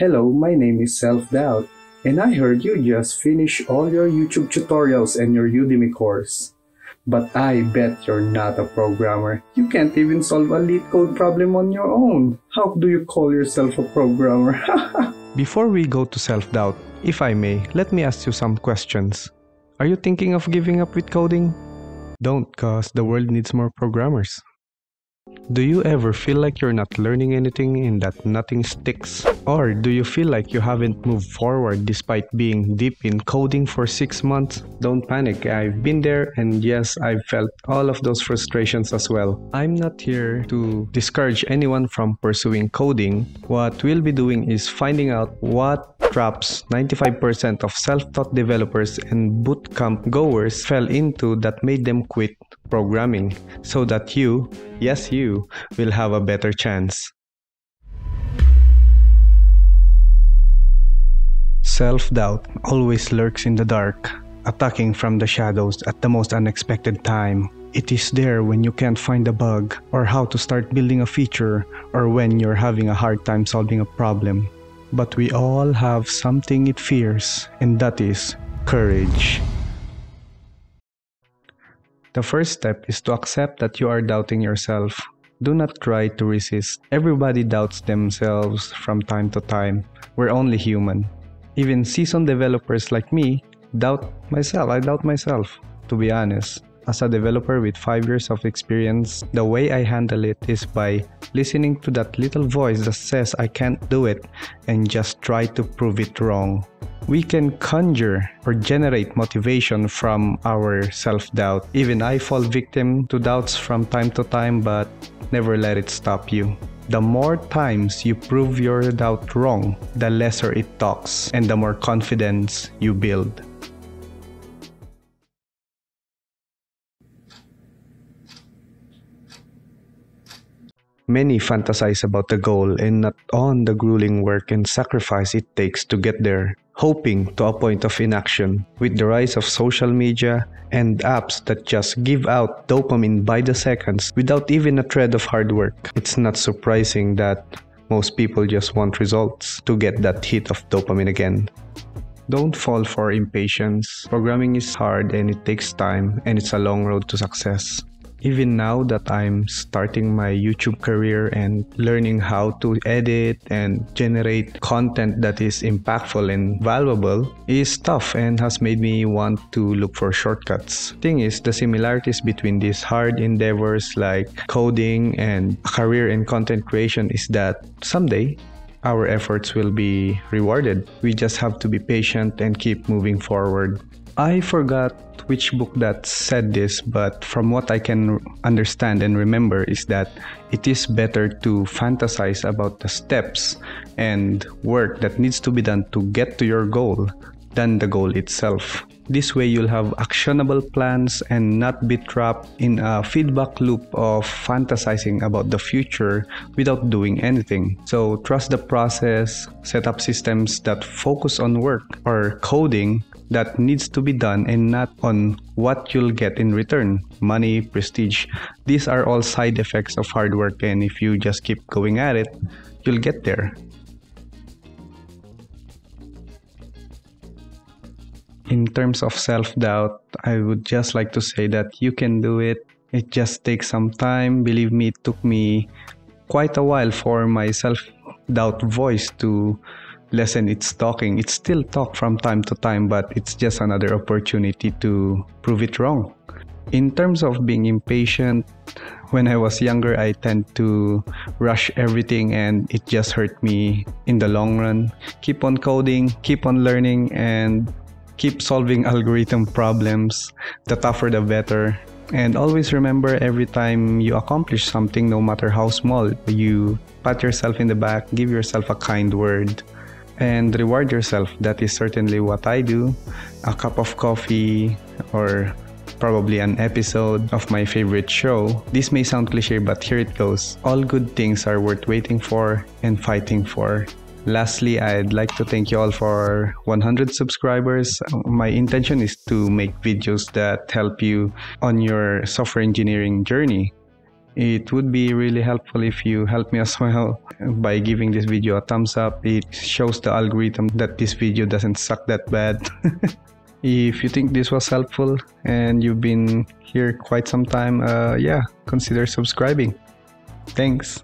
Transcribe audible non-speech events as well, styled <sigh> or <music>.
Hello, my name is Self Doubt, and I heard you just finished all your YouTube tutorials and your Udemy course. But I bet you're not a programmer. You can't even solve a LeetCode problem on your own. How do you call yourself a programmer? <laughs> Before we go to self doubt, if I may, let me ask you some questions. Are you thinking of giving up with coding? Don't, cause the world needs more programmers. Do you ever feel like you're not learning anything and that nothing sticks? Or do you feel like you haven't moved forward despite being deep in coding for six months? Don't panic, I've been there and yes, I've felt all of those frustrations as well. I'm not here to discourage anyone from pursuing coding. What we'll be doing is finding out what traps 95% of self-taught developers and bootcamp goers fell into that made them quit programming so that you, yes you, will have a better chance. Self-doubt always lurks in the dark, attacking from the shadows at the most unexpected time. It is there when you can't find a bug, or how to start building a feature, or when you're having a hard time solving a problem. But we all have something it fears, and that is courage. The first step is to accept that you are doubting yourself. Do not try to resist. Everybody doubts themselves from time to time. We're only human. Even seasoned developers like me doubt myself. I doubt myself, to be honest. As a developer with 5 years of experience, the way I handle it is by listening to that little voice that says I can't do it and just try to prove it wrong. We can conjure or generate motivation from our self doubt. Even I fall victim to doubts from time to time, but never let it stop you. The more times you prove your doubt wrong, the lesser it talks and the more confidence you build. Many fantasize about the goal and not on the grueling work and sacrifice it takes to get there, hoping to a point of inaction. With the rise of social media and apps that just give out dopamine by the seconds without even a thread of hard work, it's not surprising that most people just want results to get that hit of dopamine again. Don't fall for impatience. Programming is hard and it takes time and it's a long road to success even now that I'm starting my YouTube career and learning how to edit and generate content that is impactful and valuable is tough and has made me want to look for shortcuts. Thing is, the similarities between these hard endeavors like coding and career in content creation is that someday our efforts will be rewarded. We just have to be patient and keep moving forward. I forgot which book that said this, but from what I can understand and remember is that it is better to fantasize about the steps and work that needs to be done to get to your goal than the goal itself. This way, you'll have actionable plans and not be trapped in a feedback loop of fantasizing about the future without doing anything. So, trust the process, set up systems that focus on work or coding that needs to be done and not on what you'll get in return money, prestige. These are all side effects of hard work, and if you just keep going at it, you'll get there. In terms of self doubt, I would just like to say that you can do it. It just takes some time. Believe me, it took me quite a while for my self doubt voice to lessen its talking. It still talk from time to time, but it's just another opportunity to prove it wrong. In terms of being impatient, when I was younger, I tend to rush everything and it just hurt me in the long run. Keep on coding, keep on learning, and keep solving <laughs> algorithm problems. The tougher, the better. And always remember every time you accomplish something, no matter how small, you pat yourself in the back, give yourself a kind word and reward yourself. That is certainly what I do. A cup of coffee or probably an episode of my favorite show. This may sound cliche, but here it goes. All good things are worth waiting for and fighting for. Lastly, I'd like to thank you all for 100 subscribers. My intention is to make videos that help you on your software engineering journey It would be really helpful if you help me as well by giving this video a thumbs up. It shows the algorithm that this video doesn't suck that bad. <laughs> if you think this was helpful and you've been here quite some time, uh, yeah, consider subscribing. Thanks.